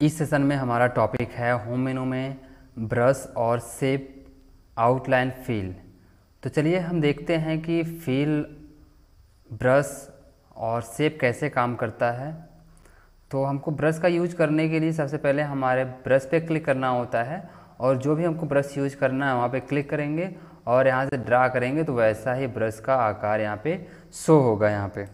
इस सेशन में हमारा टॉपिक है होम मेनू में ब्रश और सेप आउटलाइन फील तो चलिए हम देखते हैं कि फील ब्रश और सेप कैसे काम करता है। तो हमको ब्रश का यूज़ करने के लिए सबसे पहले हमारे ब्रश पे क्लिक करना होता है और जो भी हमको ब्रश यूज़ करना है वहाँ पे क्लिक करेंगे और यहाँ से ड्रा करेंगे तो वैसा ही ब्रश का आकार यहाँ पे शो होगा यहाँ पे।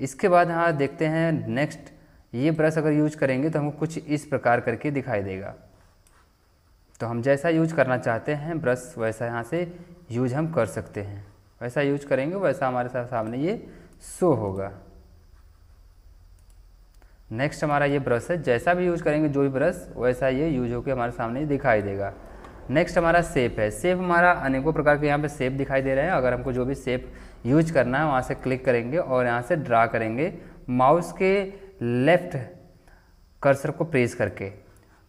इसके बाद यहाँ देखते हैं नेक्स्ट ये ब्रश अगर यूज़ करेंगे तो हमको कुछ इस प्रकार करके दिखाई देगा। तो हम जैसा यूज़ करना चाहते हैं, ब्रश वैसा यहाँ से यूज़ हम कर सकते हैं। वैसा यूज़ करेंगे, वैसा हमारे साथ सामने ये शो होगा। नेक्स्ट हमारा ये ब्रश है, जैसा भी यूज़ करेंगे, जो भी ब्रश, वैसा ये यूज़ होकर हमारे सामने दिखाई देगा। नेक्स्ट हमारा सेप है। सेप हमारा अनेकों प्रकार के यहाँ पे सेप दिखाई दे रहे हैं। अगर हमको जो भी सेप यूज़ करना है, वहाँ से क्लिक करेंगे और यहाँ से ड्रा करेंगे। माउस के लेफ़्ट कर्सर को प्रेस करके।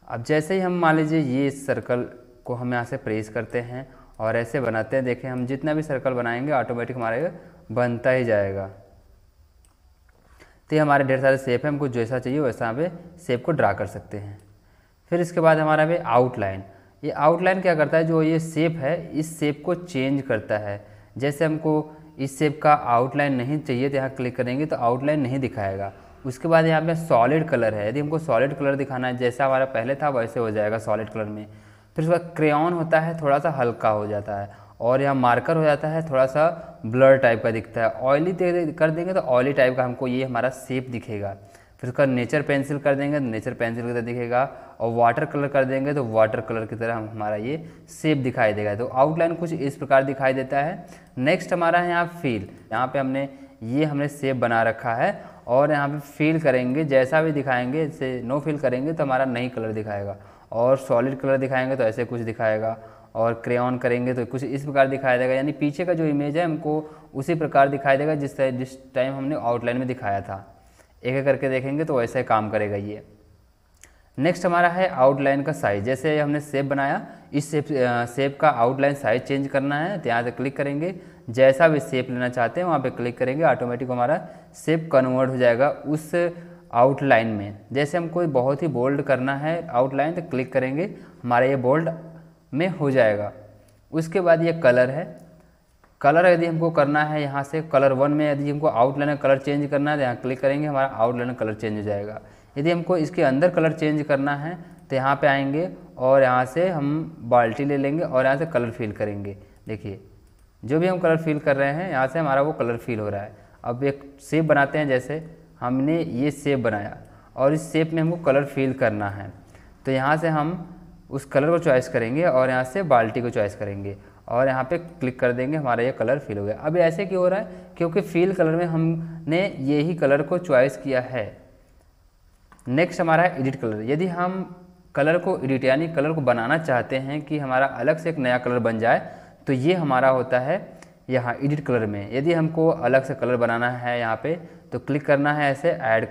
अब जैसे ही हम मान लीजिए ये सर्कल को हम यहाँ से प्रेस करते हैं और ऐसे बनाते हैं देखें हम जितना भी सर्कल बनाएँगे ऑटोमेटिक हमारे बनता ही जाएगा। तो ये हमारे ढेर सारे सेप हैं, हमको जैसा चाहिए वैसा यहाँ पे सेप को ड्रा कर सकते हैं। फिर इसके बाद हमारा पे आउटलाइन ये आउटलाइन क्या करता है? जो ये सेप है, इस सेप को चेंज करता है। जैसे हमको इस सेप का आउटलाइन नहीं चाहिए तो यहाँ क्लिक करेंगे तो आउटलाइन नहीं दिखाएगा। उसके बाद यहाँ पे सॉलिड कलर है। यदि हमको सॉलिड कलर दिखाना है, जैसा हमारा पहले था, वैसे हो जाएगा सॉलिड कलर में। फिर उसका क्रेन होता है थोड़ा सा हल्का हो जाता है। और यहाँ मार्कर हो जाता है थोड़ा सा ब्लर टाइप का दिखता है। ऑयली कर देंगे तो ऑयली टाइप का हमको ये हमारा शेप दिखेगा। फिर उसका नेचर पेंसिल कर देंगे तो नेचर पेंसिल की तरह दिखेगा। और वाटर कलर कर देंगे तो वाटर कलर की तरह हम, हमारा ये शेप दिखाई देगा। तो आउटलाइन कुछ इस प्रकार दिखाई देता है। नेक्स्ट हमारा है यहाँ फील यहाँ पे हमने, ये हमने सेप बना रखा है। और यहाँ पे फील करेंगे, जैसा भी दिखाएँगे जैसे नो फील करेंगे तो हमारा नई कलर दिखाएगा। और सॉलिड कलर दिखाएँगे तो ऐसे कुछ दिखाएगा। और क्रेन करेंगे तो कुछ इस प्रकार दिखाई देगा यानी पीछे का जो इमेज है, हमको उसी प्रकार दिखाई देगा जिस जिस टाइम हमने आउटलाइन में दिखाया था। एक एक करके देखेंगे तो वैसे काम करेगा ये। नेक्स्ट हमारा है आउटलाइन का साइज़ जैसे हमने सेप बनाया, इस सेप सेप का आउटलाइन साइज़ चेंज करना है तो यहाँ से क्लिक करेंगे। जैसा भी सेप लेना चाहते हैं, वहाँ पे क्लिक करेंगे ऑटोमेटिक हमारा सेप कन्वर्ट हो जाएगा उस आउटलाइन में। जैसे हम कोई बहुत ही बोल्ड करना है आउटलाइन तो क्लिक करेंगे, हमारा ये बोल्ड में हो जाएगा। उसके बाद ये कलर है। कलर यदि हमको करना है यहाँ से कलर वन में यदि हमको आउटलाइन कलर चेंज करना है तो यहाँ क्लिक करेंगे, हमारा आउटलाइन कलर चेंज हो जाएगा। यदि हमको इसके अंदर कलर चेंज करना है तो यहाँ पे आएँगे और यहाँ से हम बाल्टी ले लेंगे और यहाँ से कलर फील करेंगे। देखिए, जो भी हम कलर फील कर रहे हैं, यहाँ से हमारा वो कलर फील हो रहा है। अब एक सेप बनाते हैं, जैसे हमने ये सेप बनाया और इस सेप में हमको कलर फील करना है। तो यहाँ से हम उस कलर को चॉइस करेंगे और यहाँ से बाल्टी को चॉइस करेंगे और यहाँ पे क्लिक कर देंगे, हमारा ये कलर फिल हो गया। अब ऐसे क्यों हो रहा है? क्योंकि फिल कलर में हमने ये ही कलर को चॉइस किया है। नेक्स्ट हमारा है एडिट कलर यदि हम कलर को एडिट यानी कलर को बनाना चाहते हैं कि हमारा अलग से एक नया कलर बन जाए तो ये हमारा होता है यहाँ एडिट कलर में. यदि हमको अलग से कलर बनाना है यहाँ पे तो क्लिक करना है ऐसे ऐड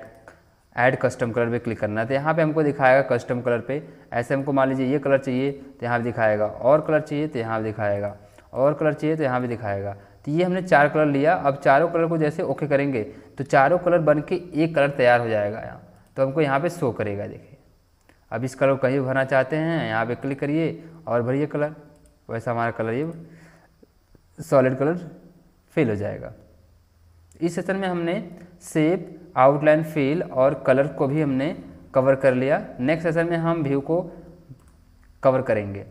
ऐड कस्टम कलर पे क्लिक करना है. तो यहाँ पे हमको दिखाएगा कस्टम कलर पे. ऐसे हमको मान लीजिए ये कलर चाहिए तो यहाँ भी दिखाएगा. और कलर चाहिए तो यहाँ भी दिखाएगा. और कलर चाहिए तो यहाँ भी दिखाएगा. तो ये हमने चार कलर लिया. अब चारों कलर को जैसे ओके करेंगे तो चारों कलर बन के एक कलर तैयार हो जाएगा यहाँ. तो हमको यहाँ पे शो करेगा, देखिए। अब इस कलर को कहीं भरना चाहते हैं, यहाँ पे क्लिक करिए और भरिए कलर वैसा हमारा कलर ये सॉलिड कलर फिल हो जाएगा। इस सेशन में हमने सेप आउटलाइन फिल और कलर को भी हमने कवर कर लिया। नेक्स्ट सेशन में हम व्यू को कवर करेंगे।